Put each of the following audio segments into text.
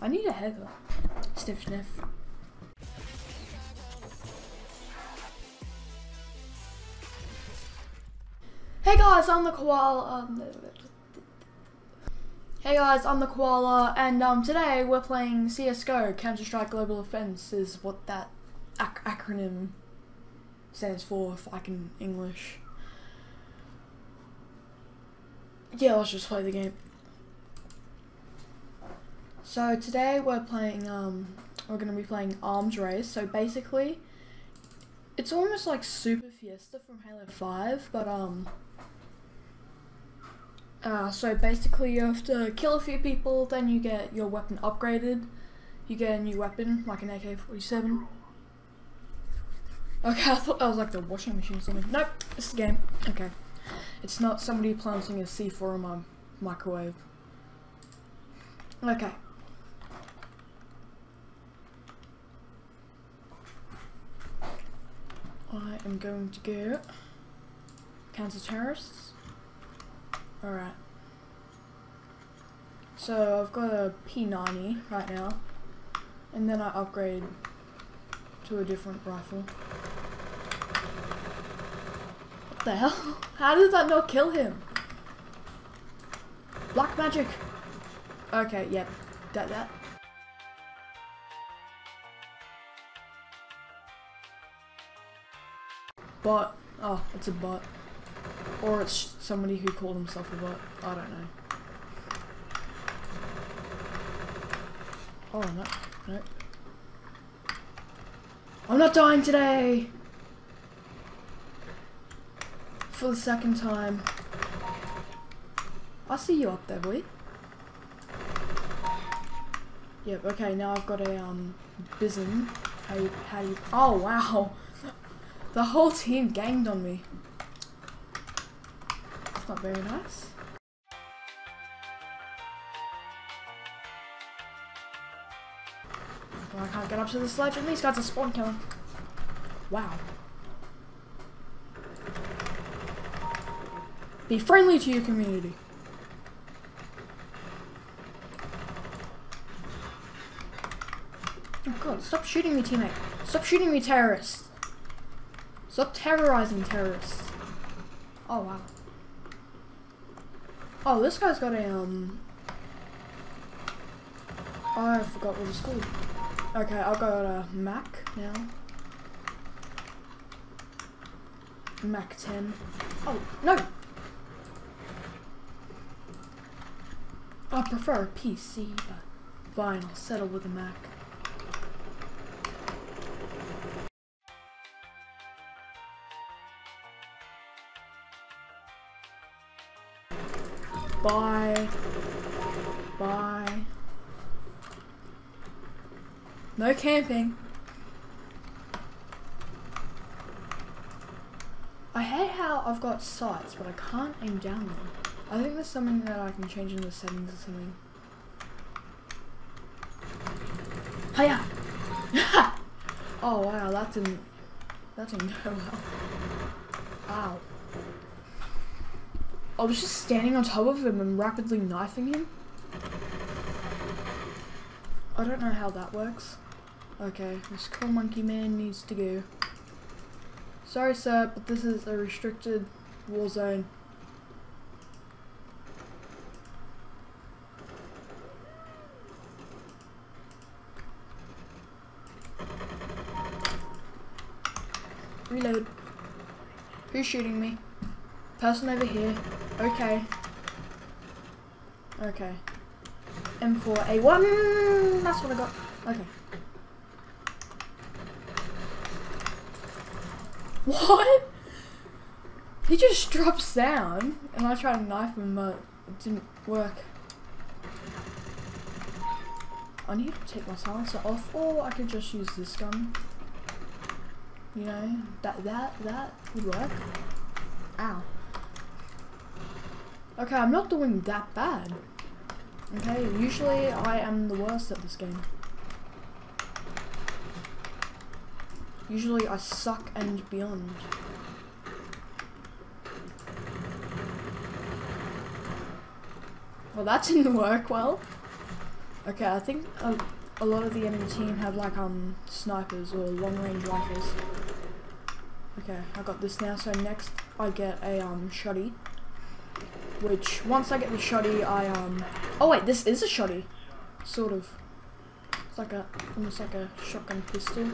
I need a haircut. Sniff sniff. Hey guys, I'm the koala. Um, hey guys, I'm the koala, and um, today we're playing CS:GO. Counter Strike Global Offense is what that ac acronym stands for, if I can English. Yeah, let's just play the game. So today we're playing, um, we're gonna be playing Arms Race. So basically, it's almost like Super Fiesta from Halo 5, but um, uh, so basically you have to kill a few people, then you get your weapon upgraded. You get a new weapon, like an AK-47. Okay, I thought that was like the washing machine or something. Nope, it's the game. Okay. It's not somebody planting a C4 in my microwave. Okay. I am going to go counter terrorists. Alright. So I've got a P90 right now. And then I upgrade to a different rifle. What the hell? How did that not kill him? Black magic. Okay, yeah. That that. Bot. Oh, it's a bot. Or it's somebody who called himself a bot. I don't know. Oh, no. No. I'm not dying today! For the second time. I see you up there, boy. Yep, okay, now I've got a, um, Bizon. How you, how you, oh, wow. The whole team ganged on me. That's not very nice. Well, I can't get up to the sledge, and these guys are spawn killing. Wow. Be friendly to your community. Oh god, stop shooting me, teammate. Stop shooting me, terrorist. Stop terrorizing terrorists. Oh, wow. Oh, this guy's got a, um... Oh, I forgot what it's called. Okay, I've got a Mac now. Mac 10. Oh, no! I prefer a PC, but fine, I'll settle with a Mac. Bye. Bye. No camping. I hate how I've got sights, but I can't aim down them. I think there's something that I can change in the settings or something. Hiya! oh wow, that didn't that didn't go well. Ow. I was just standing on top of him and rapidly knifing him. I don't know how that works. Okay, this cool monkey man needs to go. Sorry sir, but this is a restricted war zone. Reload. Who's shooting me? Person over here. Okay. Okay. M4A1! That's what I got. Okay. What? He just drops down, and I tried to knife him, but it didn't work. I need to take my silencer off, or I could just use this gun. You know, that, that, that would work. Ow. Okay, I'm not doing that bad. Okay, usually I am the worst at this game. Usually I suck and beyond. Well, that didn't work well. Okay, I think a, a lot of the enemy team have like um snipers or long range rifles. Okay, I got this now. So next I get a um shoddy, which once I get the shoddy, I um. Oh wait, this is a shoddy, sort of. It's like a almost like a shotgun pistol.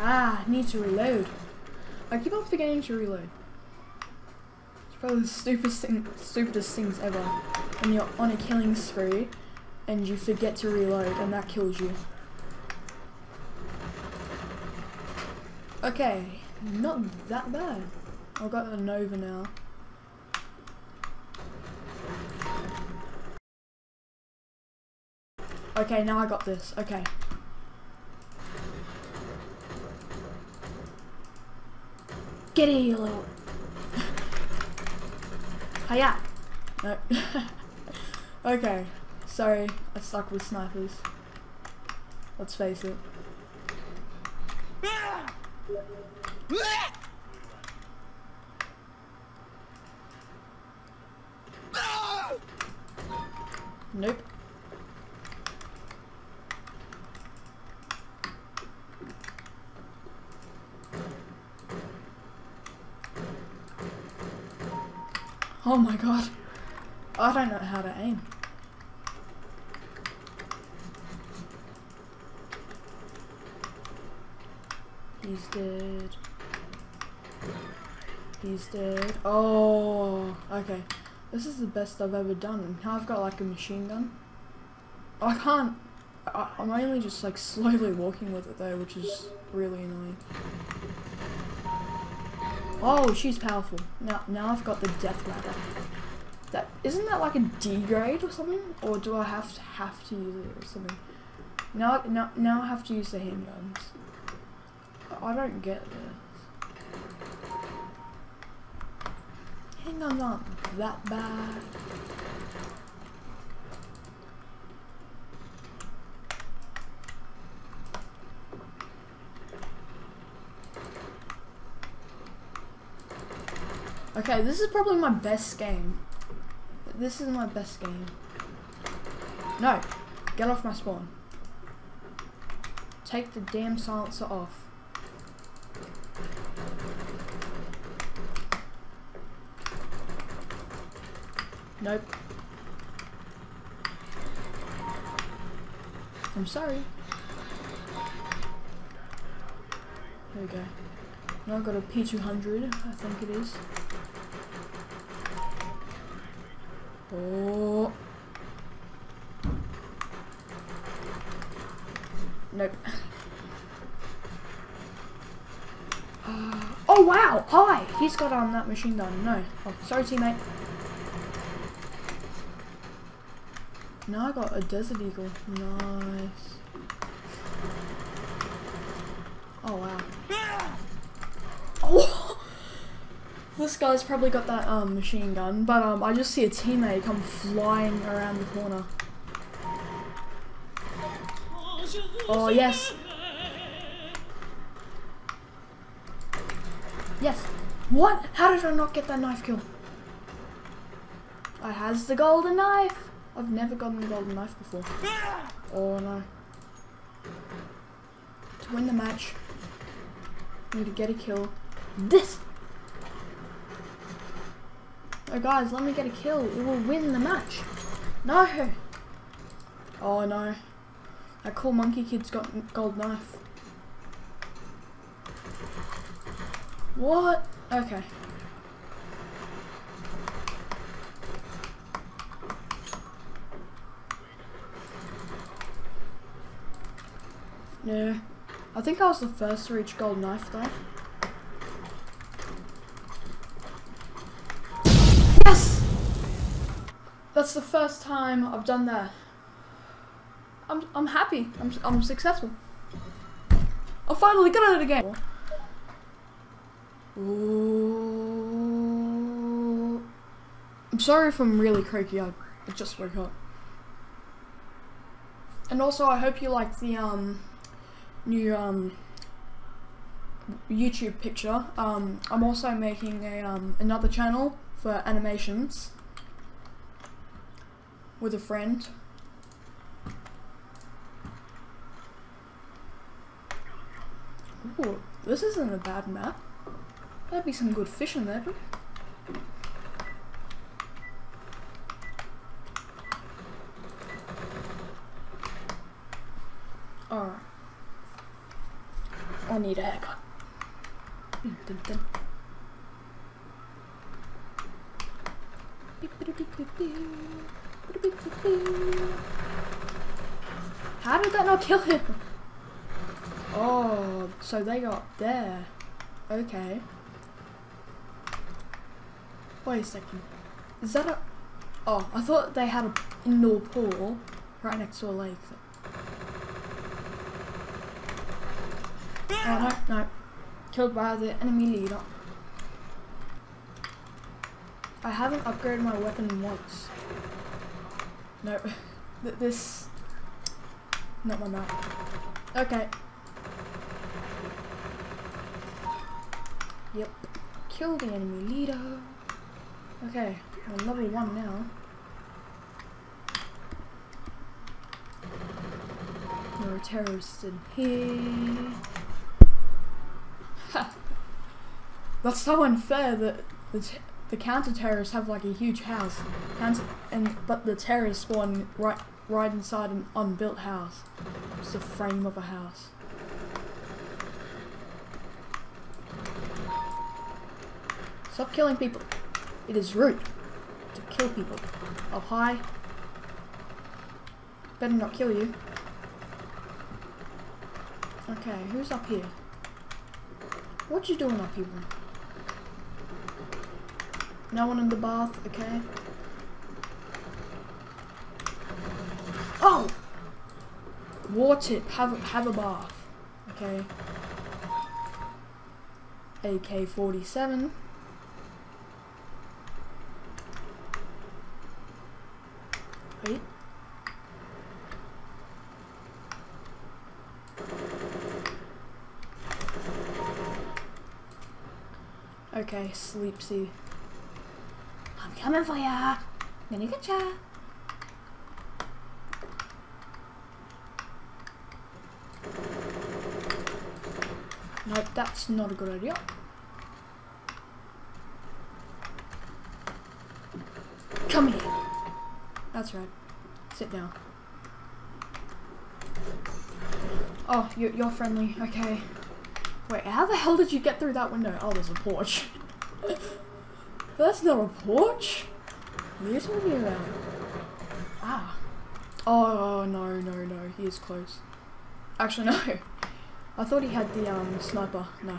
Ah, need to reload. I keep on forgetting to reload. It's probably the stupidest, thing, stupidest things ever. When you're on a killing spree and you forget to reload and that kills you. Okay, not that bad. I've got a Nova now. Okay, now I got this. Okay. Get it, you little. Hiya. No. okay. Sorry, I suck with snipers. Let's face it. Nope. Oh my god. I don't know how to aim. He's dead. He's dead. Oh, okay. This is the best I've ever done. Now I've got like a machine gun. I can't. I, I'm only just like slowly walking with it though, which is really annoying. Oh, she's powerful. Now, now I've got the death ladder. That isn't that like a D grade or something, or do I have to have to use it or something? Now, now, now I have to use the handguns. I don't get this. Handguns aren't that bad. Okay, this is probably my best game. This is my best game. No, get off my spawn. Take the damn silencer off. Nope. I'm sorry. There we go. Now I've got a P200, I think it is. Oh. Nope. Oh wow! Hi! He's got on um, that machine gun. No. Oh, sorry teammate. Now I got a Desert Eagle. Nice. Oh wow. Oh! This guy's probably got that um, machine gun, but um, I just see a teammate come flying around the corner. Oh yes. Yes. What? How did I not get that knife kill? I has the golden knife. I've never gotten a golden knife before. Oh no. To win the match, I need to get a kill. This! Oh guys, let me get a kill. It will win the match. No! Oh no. That cool monkey kid's got gold knife. What? Okay. Yeah. I think I was the first to reach gold knife though. Yes! That's the first time I've done that. I'm, I'm happy. I'm, I'm successful. I finally got it again. Ooh. I'm sorry if I'm really croaky. I, I just woke up. And also, I hope you like the um new um YouTube picture. Um, I'm also making a um, another channel for animations with a friend. Ooh, this isn't a bad map. There'd be some good fish in there. Alright. I need a haircut. How did that not kill him? Oh, so they got there. Okay. Wait a second. Is that a... Oh, I thought they had an indoor pool right next to a lake. Oh, no, no. Killed by the enemy leader. I haven't upgraded my weapon once. No. This... Not my map. Okay. Yep. Kill the enemy leader. Okay, I'm level 1 now. There are terrorists in here. That's so unfair that the, the counter-terrorists have like a huge house, counter and but the terrorists spawn right right inside an unbuilt house. It's the frame of a house. Stop killing people. It is rude to kill people. Oh, hi. Better not kill you. Okay, who's up here? What you doing up here? No one in the bath, okay? Oh! War tip, have, have a bath. Okay. AK-47. Wait. Okay, sleepsy. Coming for ya. Gonna get ya. Nope, that's not a good idea. Come here. That's right. Sit down. Oh, you're, you're friendly. Okay. Wait, how the hell did you get through that window? Oh, there's a porch. That's not a porch. Where's moving around? Ah. Oh, no, no, no. He is close. Actually, no. I thought he had the um sniper. No.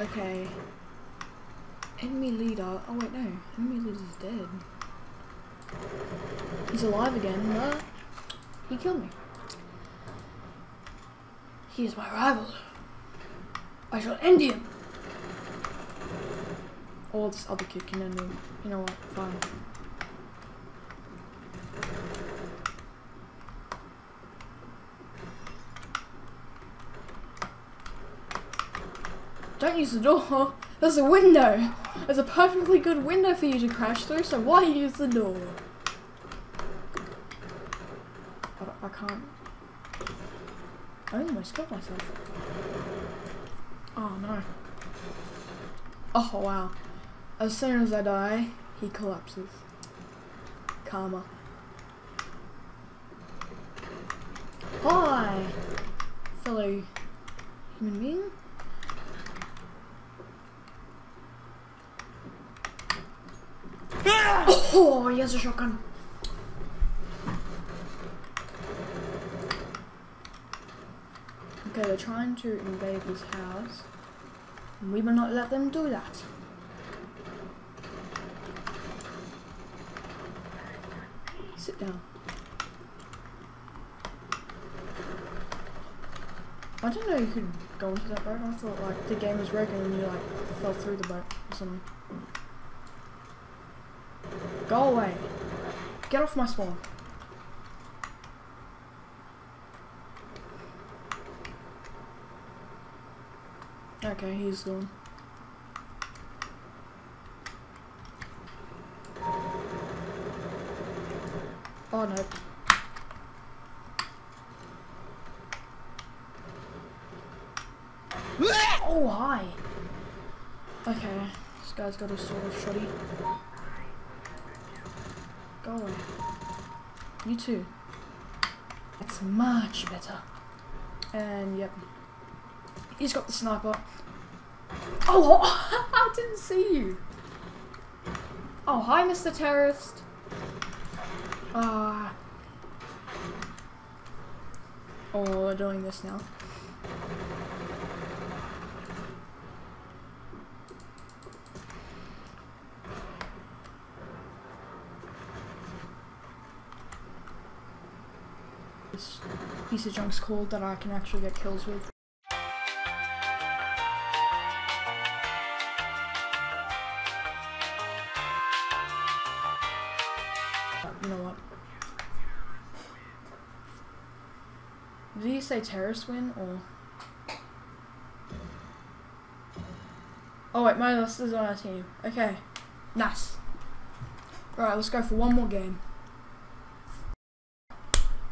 Okay. Enemy leader. Oh wait, no. Enemy leader's dead. He's alive again, but he killed me. He is my rival. I shall end him. Or this other kid can end him. You know what? Fine. Don't use the door. There's a window. There's a perfectly good window for you to crash through, so why use the door? I, I can't. I almost killed myself. Oh no. Oh wow. As soon as I die, he collapses. Karma. Hi! Fellow human being. Oh, he has a shotgun. Okay, they're trying to invade this house. We will not let them do that. Sit down. I didn't know you could go into that boat. I thought like the game was broken and you like fell through the boat or something. Go away. Get off my spawn. Okay, he's gone. Oh no. Oh hi. Okay, this guy's got a sort of shoddy. Go away. You too. It's much better. And yep. He's got the sniper. Oh, I didn't see you. Oh, hi, Mr. Terrorist. Ah. Uh, oh, we're doing this now. This piece of junk's cool that I can actually get kills with. Say win or? Oh wait, my list is on our team. Okay, nice. Alright, let's go for one more game.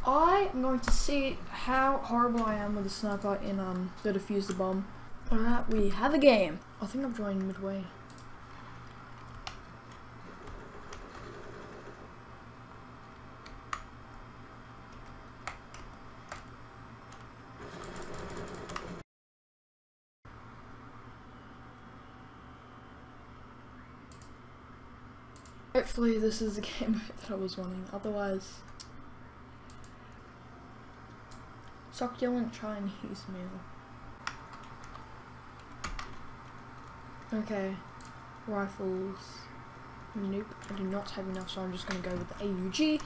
I am going to see how horrible I am with the sniper in um the defuse the bomb. Alright, we have a game. I think I'm joining midway. Hopefully this is the game that I was wanting, otherwise... Succulent Chinese meal. Okay, rifles. Nope, I do not have enough, so I'm just going to go with the AUG.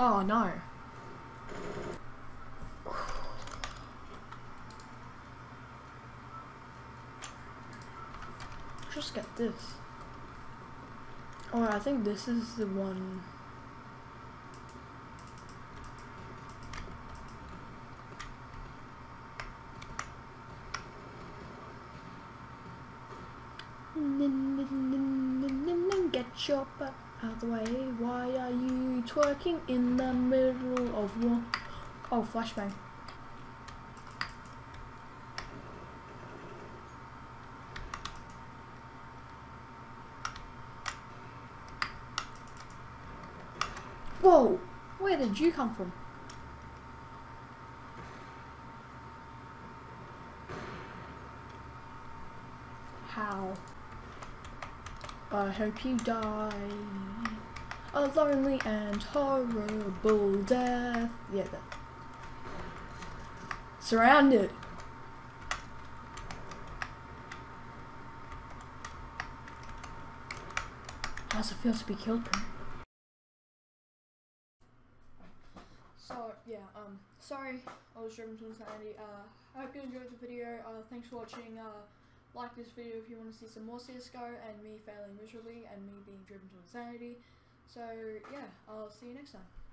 Oh no. Just get this. Oh, I think this is the one. Get your butt out of the way. Why are you twerking in the middle of war? Oh, flashbang. Whoa! Where did you come from? How? I hope you die a lonely and horrible death. Yeah, that. Surrounded. How's it feel to be killed, Prince? So yeah, um, sorry, I was driven to insanity. Uh, I hope you enjoyed the video. Uh, thanks for watching. Uh, like this video if you want to see some more CSGO and me failing miserably and me being driven to insanity. So yeah, I'll see you next time.